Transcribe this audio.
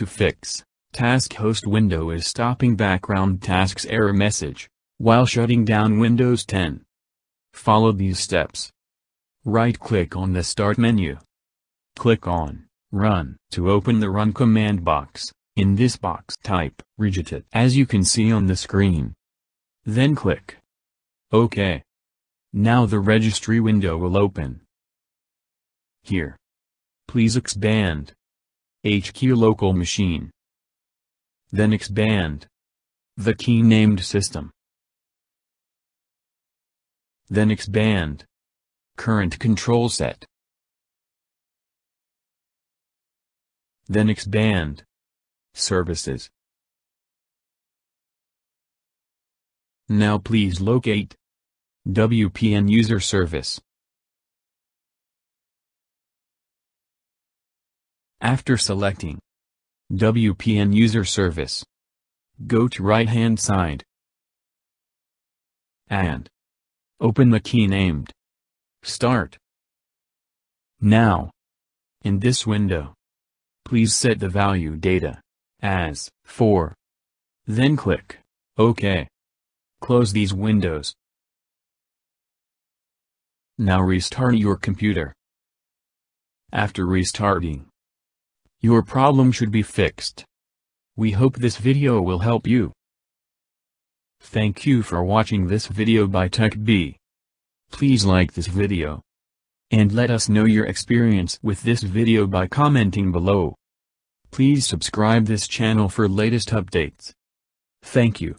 To fix, Task Host window is stopping background tasks error message, while shutting down Windows 10. Follow these steps. Right-click on the Start menu. Click on Run to open the Run command box. In this box type Regedit as you can see on the screen. Then click OK. Now the registry window will open. Here. Please expand. HKEY local machine. Then expand. The key named system. Then expand. Current control set. Then expand. Services. Now please locate WPN user service. After selecting WPN user service, go to right hand side and open the key named Start. Now, in this window, please set the value data as 4. Then click OK. Close these windows. Now restart your computer. After restarting, your problem should be fixed. We hope this video will help you. Thank you for watching this video by TechBee. Please like this video. And let us know your experience with this video by commenting below. Please subscribe this channel for latest updates. Thank you.